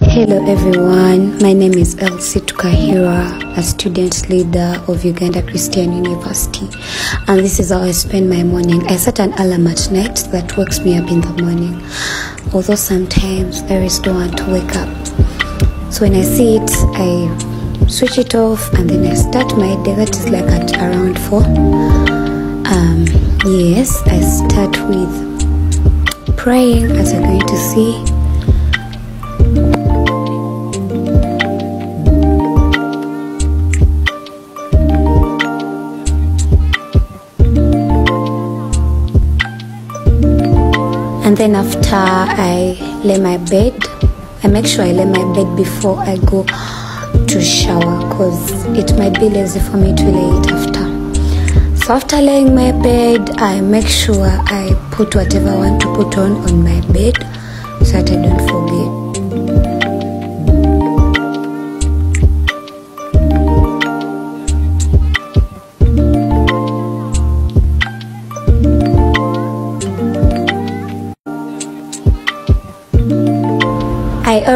Hello everyone, my name is Elsie Tukahirwa, a student leader of Uganda Christian University, and this is how I spend my morning. I set an alarm at night that wakes me up in the morning, although sometimes I just don't want to wake up. So when I see it, I switch it off and then I start my day. That is like at around 4. Um, yes, I start with praying as you're going to see. And then after I lay my bed, I make sure I lay my bed before I go to shower because it might be lazy for me to lay it after. So after laying my bed, I make sure I put whatever I want to put on on my bed so that I don't forget.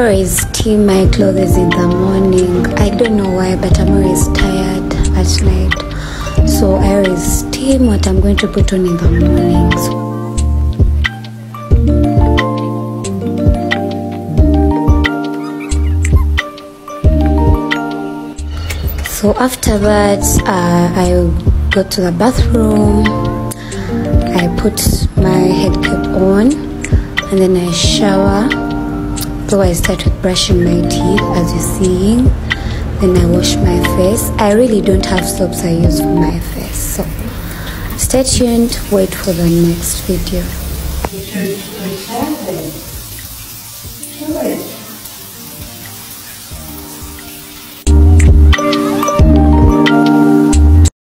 Always steam my clothes in the morning. I don't know why, but I'm always tired at night. So I always steam what I'm going to put on in the morning. So So after that, uh, I go to the bathroom. I put my head cap on, and then I shower. So I start with brushing my teeth, as you're seeing. Then I wash my face. I really don't have soaps I use for my face. So stay tuned. Wait for the next video.